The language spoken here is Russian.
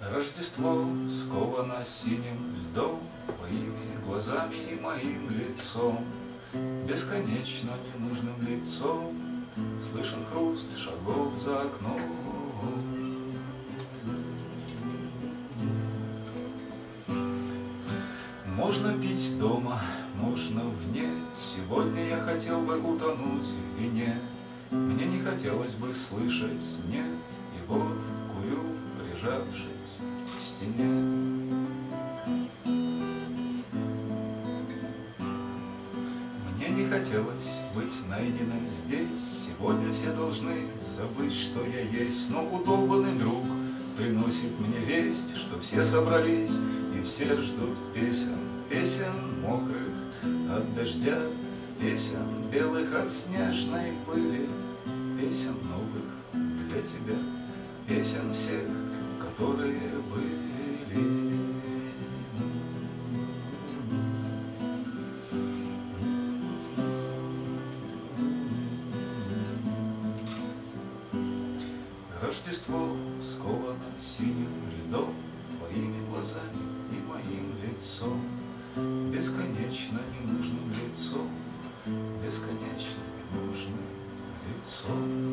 Рождество сковано синим льдом, Твоими глазами и моим лицом, Бесконечно ненужным лицом, Слышен хруст шагов за окном. Можно пить дома, можно вне, Сегодня я хотел бы утонуть в вине, Мне не хотелось бы слышать «нет», И вот курю, прижавшись к стене. Мне не хотелось быть найденным здесь, Сегодня все должны забыть, что я есть, Но удолбанный друг приносит мне весть, Что все собрались все ждут песен, Песен мокрых от дождя, Песен белых от снежной пыли, Песен новых для тебя, Песен всех, которые были. Рождество сковано синим льдом, глазами и моим лицом, Бесконечно ненужным лицом, Бесконечно ненужным лицом.